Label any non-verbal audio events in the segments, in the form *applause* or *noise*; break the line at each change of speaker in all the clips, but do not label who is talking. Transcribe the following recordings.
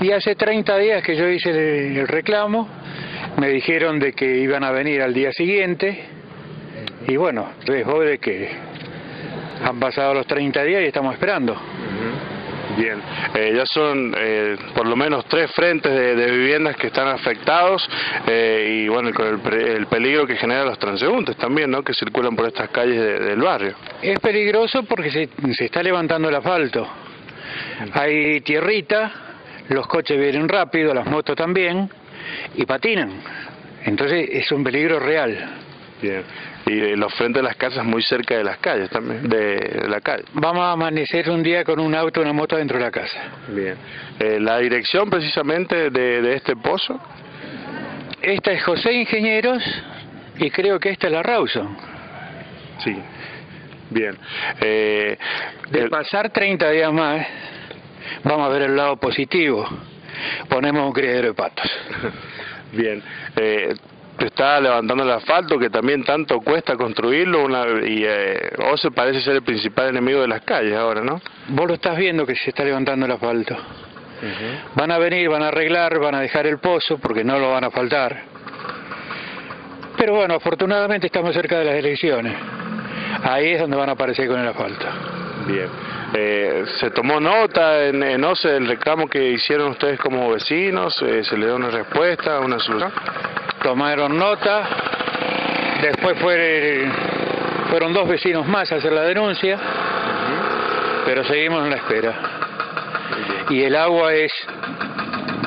Y hace 30 días que yo hice el, reclamo, me dijeron de que iban a venir al día siguiente, y bueno, obvio de que han pasado los 30 días y estamos esperando.
Bien, eh, ya son eh, por lo menos tres frentes de, de viviendas que están afectados eh, y bueno, con el, el peligro que generan los transeúntes también, ¿no? Que circulan por estas calles de- del barrio.
Es peligroso porque se, se está levantando el asfalto. Hay tierrita, los coches vienen rápido, las motos también, y patinan. Entonces es un peligro real.
Bien. Y eh, los frentes de las casas muy cerca de las calles también, de, de la calle.
Vamos a amanecer un día con un auto, una moto dentro de la casa.
Bien. Eh, la dirección precisamente de, de este pozo.
Esta es José Ingenieros y creo que esta es la Rawson.
Sí. Bien. Eh,
De
el-
pasar 30 días más, vamos a ver el lado positivo. Ponemos un criadero de patos. *laughs*
Bien. Eh, está levantando el asfalto que también tanto cuesta construirlo una, y eh, OCE parece ser el principal enemigo de las calles ahora, ¿no?
Vos lo estás viendo que se está levantando el asfalto. Van a venir, van a arreglar, van a dejar el pozo porque no lo van a faltar. Pero bueno, afortunadamente estamos cerca de las elecciones. Ahí es donde van a aparecer con el asfalto.
Bien. Eh, ¿Se tomó nota en, en OCE del reclamo que hicieron ustedes como vecinos? Eh, ¿Se le dio una respuesta, una solución?
Tomaron nota, después fue- fueron dos vecinos más a hacer la denuncia, pero seguimos en la espera. Y el agua es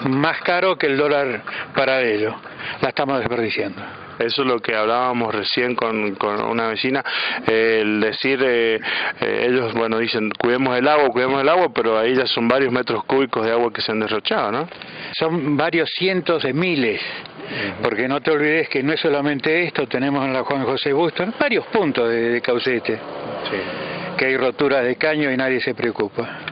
más caro que el dólar paralelo. La estamos desperdiciando.
Eso es lo que hablábamos recién con, con una vecina, eh, el decir, eh, eh, ellos, bueno, dicen, cuidemos el agua, cuidemos el agua, pero ahí ya son varios metros cúbicos de agua que se han derrochado, ¿no?
Son varios cientos de miles, porque no te olvides que no es solamente esto, tenemos en la Juan José Bustos varios puntos de, de Caucete, que hay roturas de caño y nadie se preocupa.